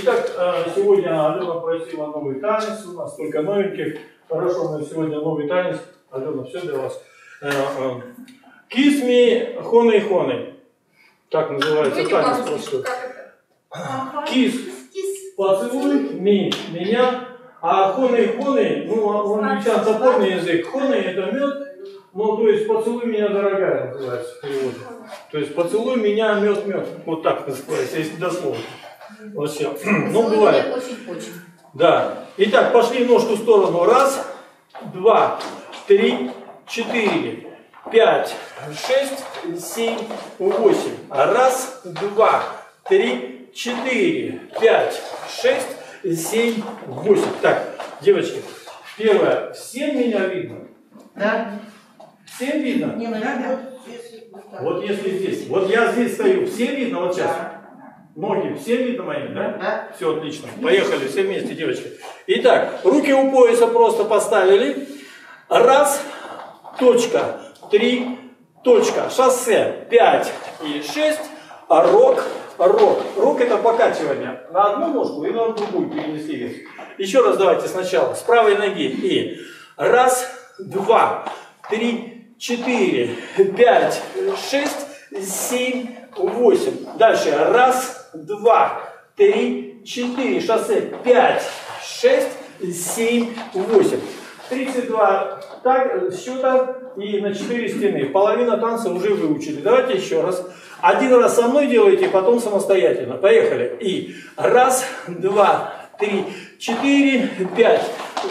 Итак, э, сегодня Алена просила новый танец, у нас только новеньких. Хорошо, мы сегодня новый танец. Алена, все для вас. Э, Kiss me, хоны хоны. Так называется Вы танец это? Kiss, поцелуй, ми, меня. А хоны хоны, ну, у англичан топорный язык. Хоны это мед, ну, то есть поцелуй меня, дорогая, называется в переводе. То есть поцелуй меня, мед, мед. Вот так называется, если дословно. Вообще. Ну, бывает. Очень-очень. Да. Итак, пошли ножку в сторону. Раз, два, три, четыре, пять, шесть, семь, восемь. Раз, два, три, четыре, пять, шесть, семь, восемь. Так, девочки, первое. Всем меня видно? Да? Всем видно? Не, ну надо. Вот если здесь. Вот я здесь стою. Всем видно вот сейчас? Ноги всем видно мои, да? Да. Все отлично. Поехали все вместе, девочки. Итак, руки у пояса просто поставили. Раз, точка, три, точка, шоссе, пять и шесть, рок, рок. Рок это покачивание на одну ножку и на другую перенесли вес. Еще раз давайте сначала с правой ноги. И раз, два, три, четыре, пять, шесть, семь, восемь. Дальше раз, два, три, четыре, шоссе, пять, шесть, семь, восемь. 32 так, счета и на 4 стены. Половина танца уже выучили. Давайте еще раз. Один раз со мной делайте, потом самостоятельно. Поехали. И раз, два, три, четыре, пять,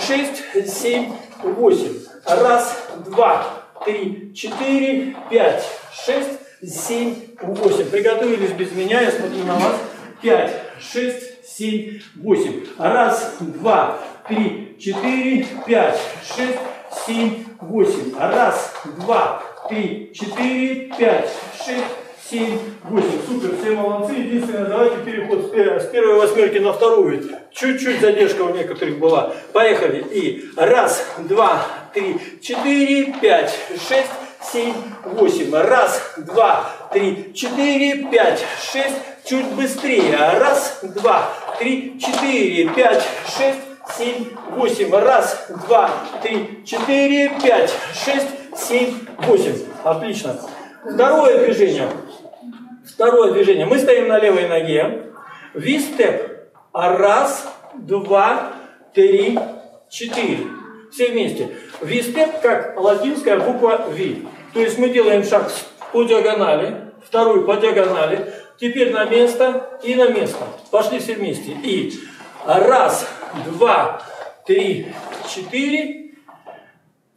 шесть, семь, восемь. Раз, два, три, четыре, пять, шесть, семь, восемь. Приготовились без меня, я смотрю на вас. Пять, шесть, семь, восемь. Раз, два, три, четыре, пять, шесть, семь, восемь. Раз, два, три, четыре, пять, шесть, семь, восемь. Супер, все молодцы. Единственное, давайте переход с пер- с первой восьмерки на вторую. Чуть-чуть задержка у некоторых была. Поехали. И раз, два, три, четыре, пять, шесть, семь, восемь. Раз, два, три, четыре, пять, шесть. Чуть быстрее. Раз, два, три, четыре, пять, шесть, семь, восемь. Раз, два, три, четыре, пять, шесть, семь, восемь. Отлично. Второе движение. Второе движение. Мы стоим на левой ноге. Ви-степ. Раз, два, три, четыре. Все вместе. Ви-степ как латинская буква Ви. То есть мы делаем шаг по диагонали, вторую по диагонали, теперь на место и на место. Пошли все вместе. И раз, два, три, четыре.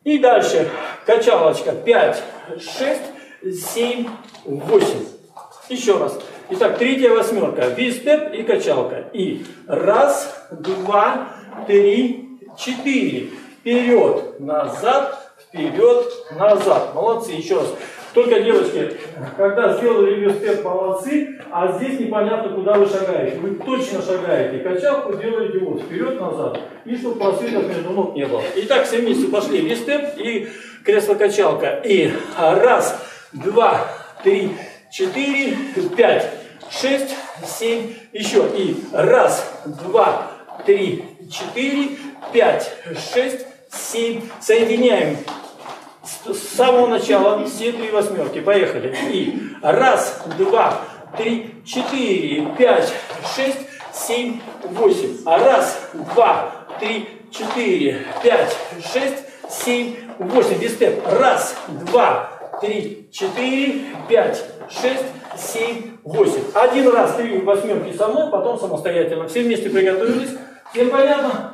И дальше качалочка 5, 6, 7, 8. Еще раз. Итак, третья восьмерка. Вистеп и качалка. И раз, два, три, четыре. Вперед, назад, вперед, назад. Молодцы. Еще раз. Только, девочки, когда сделали вистеп, молодцы, а здесь непонятно, куда вы шагаете. Вы точно шагаете. Качалку делаете вот вперед-назад. И чтобы просветов между ног не было. Итак, все вместе пошли. Вистеп и кресло-качалка. И раз, два, три, четыре, пять, шесть, семь, еще. И раз, два, три, четыре, пять, шесть. Соединяем с самого начала все три восьмерки. Поехали. И раз, два, три, четыре, пять, шесть, семь, восемь. А раз, два, три, четыре, пять, шесть, семь, восемь. Вистеп. Раз, два, три, четыре, пять, шесть, семь, восемь. Один раз три восьмерки со мной, потом самостоятельно. Все вместе приготовились. Всем понятно?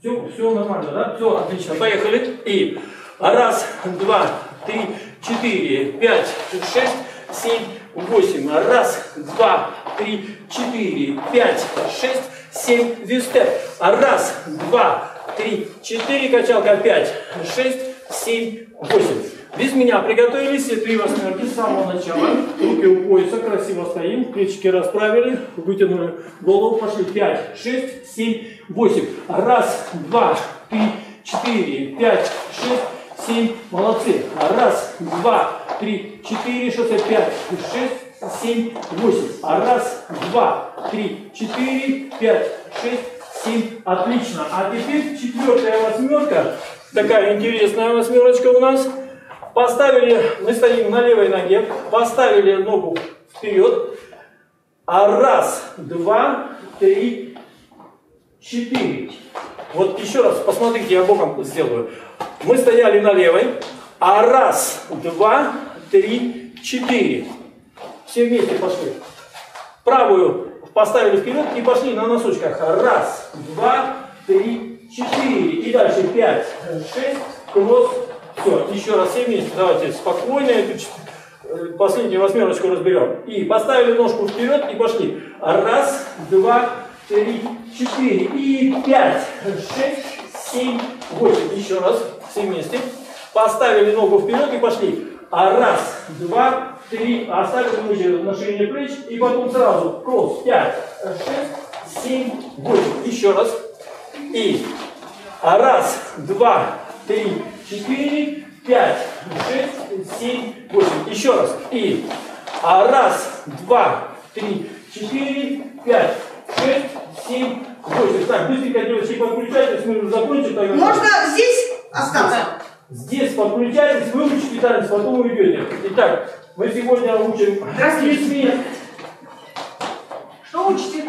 Все, все нормально, да? Все, отлично. Поехали. И раз, два, три, четыре, пять, шесть, семь, восемь. Раз, два, три, четыре, пять, шесть, семь. Вистеп. Раз, два, три, четыре. Качалка. Пять, шесть, семь, восемь. Без меня приготовились все три восьмерки с самого начала. Руки у пояса, красиво стоим, плечики расправили, вытянули голову, пошли. Пять, шесть, семь, восемь. Раз, два, три, четыре, пять, шесть, семь. Молодцы. Раз, два, три, четыре, шесть, пять, шесть, семь, восемь. Раз, два, три, четыре, пять, шесть, семь. Отлично. А теперь четвертая восьмерка. Такая интересная восьмерочка у нас. Поставили, мы стоим на левой ноге, поставили ногу вперед. А раз, два, три, четыре. Вот еще раз, посмотрите, я боком сделаю. Мы стояли на левой, а раз, два, три, четыре. Все вместе пошли. Правую поставили вперед и пошли на носочках. Раз, два, три, четыре. И дальше пять, шесть, кросс. Все, еще раз все вместе. Давайте спокойно эту э, последнюю восьмерочку разберем. И поставили ножку вперед и пошли. Раз, два, три, четыре. И пять, шесть, семь, восемь. Еще раз все вместе. Поставили ногу вперед и пошли. А раз, два, три. Оставили ниже на ширине плеч. И потом сразу кросс. Пять, шесть, семь, восемь. Еще раз. И а раз, два, три, четыре, пять, шесть, семь, восемь. Еще раз. И а раз, два, три, четыре, пять, шесть, семь, восемь. Так, быстренько, девочки, подключайтесь, мы уже закончим. Тогда. Можно здесь остаться? Здесь подключайтесь, выучите танец, потом уйдете. Итак, мы сегодня учим кисми. Что учите?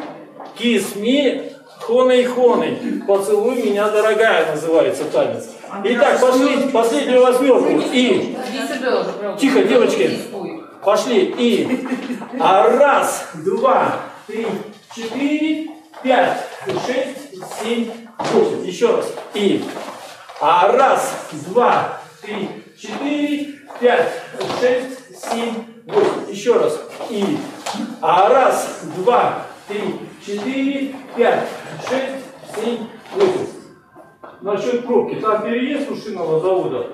Кисми хоной хоной. Поцелуй меня, дорогая, называется танец. Итак, пошли последнюю восьмерку. И Тихо, девочки. пошли. И а раз, два, три, четыре, пять, шесть, семь, восемь. Еще раз. И а раз, два, три, четыре, пять, шесть, семь, восемь. Еще раз. И а раз, два, три, четыре, пять, шесть, семь, восемь. Насчет пробки. Там переезд у шинного завода.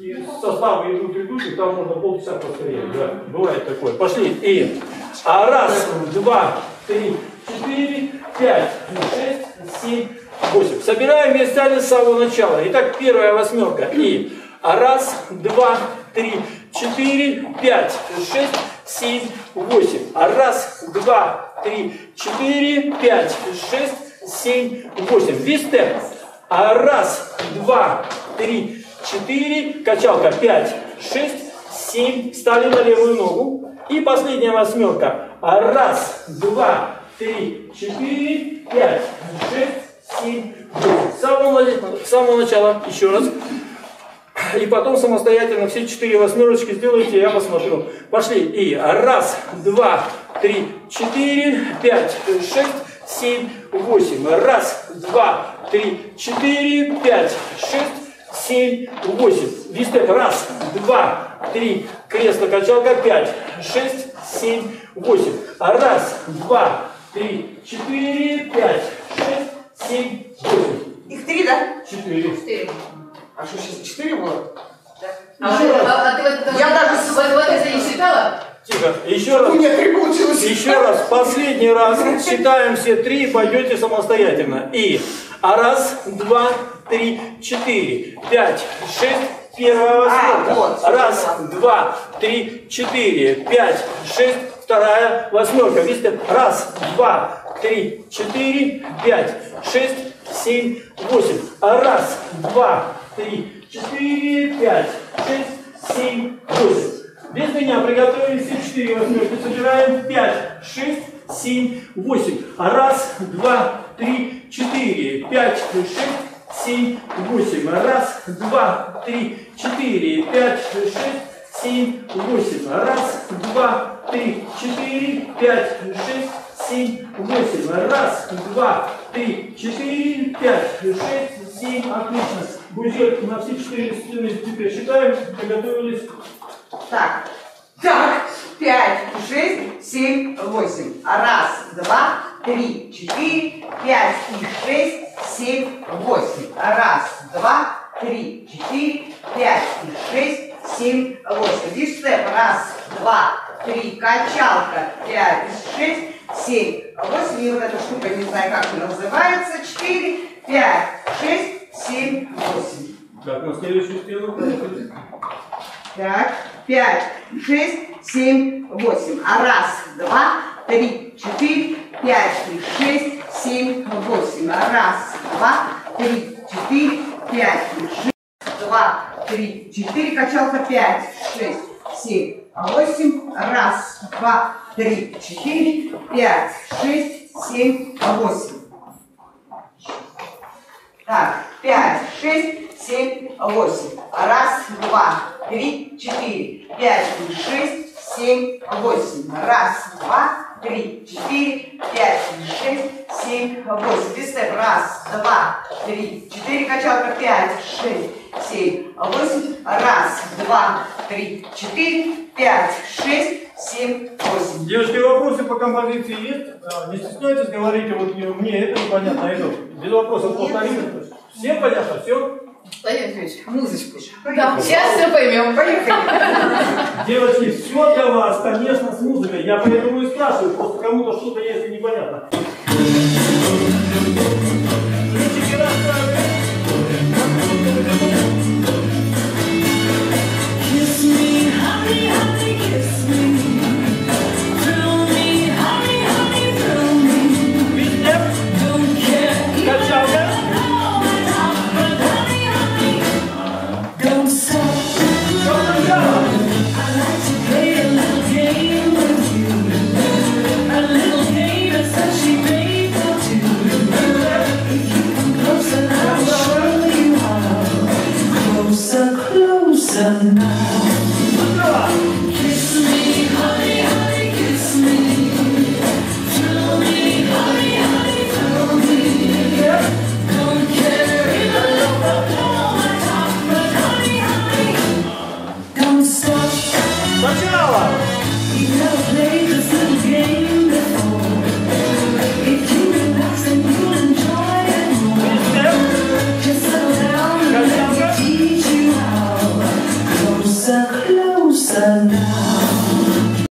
И, составы идут, идут, и там можно полчаса постоять. Да, бывает такое. Пошли. И. А раз, два, три, четыре, пять, шесть, семь, восемь. Собираем танец с самого начала. Итак, первая восьмерка. И. А раз, два, три, четыре, пять, шесть, семь, восемь. А раз, два, три, четыре, пять, шесть, семь, восемь. Весь темп. А раз, два, три, четыре, качалка, пять, шесть, семь, встали на левую ногу. И последняя восьмерка. А раз, два, три, четыре, пять, шесть, семь, восемь. С самого, с самого начала, еще раз. И потом самостоятельно все четыре восьмерочки сделайте, я посмотрю. Пошли. И раз, два, три, четыре, пять, шесть, семь, восемь. Раз, два, три, четыре, пять, шесть, семь, восемь. Вистеп. Раз, два, три, кресло, качалка, пять, шесть, семь, восемь. Раз, два, три, четыре, пять, шесть, семь, восемь. Их три, да? Четыре. Четыре. А что, сейчас четыре было? А, Еще вот- раз. а- а ты вот Я даже вот, вот это не считала? Тихо. Еще раз. У меня три получилось. Еще раз, последний раз считаем все три и пойдете самостоятельно. И а раз, два, три, четыре, пять, шесть, первая восьмерка. А, вот. Раз, два, три, четыре, пять, шесть, вторая восьмерка. Видите? Раз, два, три, четыре, пять, шесть, семь, восемь. А раз, два, три, четыре, пять, шесть, семь, восемь. Без меня приготовили все четыре восьмерки. Собираем пять, шесть, семь, восемь. А раз, два, три, четыре, пять, шесть, семь, восемь. А раз, два, три, четыре, пять, шесть, семь, восемь. А раз, два, три, четыре, пять, шесть, семь, восемь. Раз, два, три, четыре, пять, шесть, семь. Отлично. Гузель на все четыре стены теперь считаем. Приготовились. Так. Так. Пять, шесть, семь, восемь. Раз, два, три, четыре, пять и шесть, семь, восемь. Раз, два, три, четыре, пять и шесть, семь, восемь. Степ. Раз, два, три, качалка, пять, шесть, семь, восемь. И вот эта штука, не знаю, как она называется. Четыре, пять, шесть, семь, восемь. Так, на следующую стену. Так, пять, шесть, семь, восемь. А раз, два, три, четыре, пять шесть, семь, восемь. А раз, два, три, четыре, пять шесть, два, три, четыре. Качалка пять, шесть, семь, восемь. Раз, два, три, четыре, пять, шесть, семь, восемь. Так, пять, шесть, семь, восемь. Раз, два, три, четыре, пять, шесть, семь, восемь. Раз, два, три, четыре, пять, шесть, семь, восемь. Вистеп. Раз, два, три, четыре. Качалка. Пять, шесть, семь, восемь. Раз, два, три, четыре, пять, шесть, семь, восемь. Девочки, вопросы по композиции есть? А, Не стесняйтесь, говорите, вот мне это непонятно, это без вопросов повторим. Всем понятно, все? Владимир Ильич, музычку. Да, сейчас все поймем. Поехали. Девочки, все для вас, конечно, с музыкой. Я поэтому и спрашиваю, просто кому-то что-то есть и непонятно.